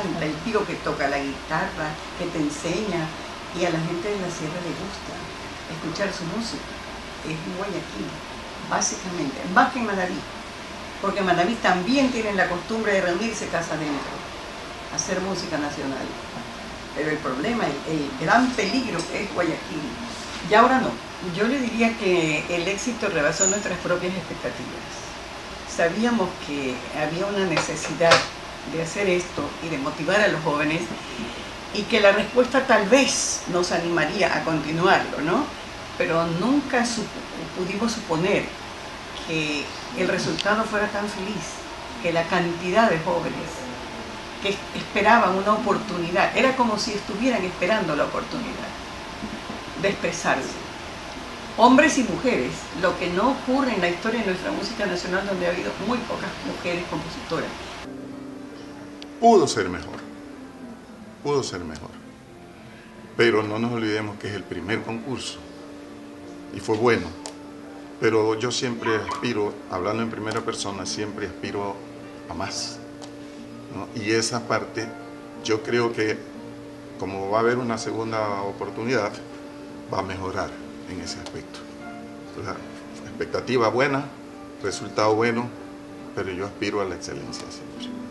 amigo que toca la guitarra, que te enseña, y a la gente de la sierra le gusta escuchar su música. Es Guayaquil, básicamente, más que en Manaví, porque en Manaví también tienen la costumbre de reunirse casa adentro, hacer música nacional. Pero el problema, el, gran peligro es Guayaquil. Y ahora no. Yo le diría que el éxito rebasó nuestras propias expectativas. Sabíamos que había una necesidad de hacer esto y de motivar a los jóvenes y que la respuesta tal vez nos animaría a continuarlo, ¿no? Pero nunca pudimos suponer que el resultado fuera tan feliz, que la cantidad de jóvenes que esperaban una oportunidad, era como si estuvieran esperando la oportunidad de expresarse. Hombres y mujeres, lo que no ocurre en la historia de nuestra música nacional donde ha habido muy pocas mujeres compositoras. Pudo ser mejor, pudo ser mejor, pero no nos olvidemos que es el primer concurso y fue bueno, pero yo siempre aspiro, hablando en primera persona, siempre aspiro a más. Y esa parte, yo creo que como va a haber una segunda oportunidad, va a mejorar en ese aspecto. expectativa buena, resultado bueno, pero yo aspiro a la excelencia siempre.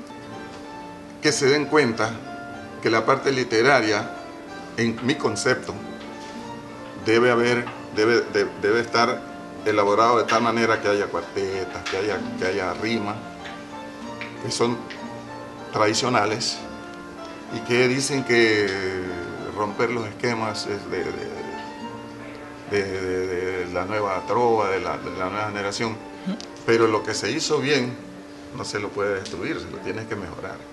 Que se den cuenta que la parte literaria, en mi concepto, debe haber, debe, debe estar elaborado de tal manera que haya cuartetas, que haya, que haya rima, que son tradicionales y que dicen que romper los esquemas es de, de, la nueva trova, de la, nueva generación. Pero lo que se hizo bien no se lo puede destruir, se lo tienes que mejorar.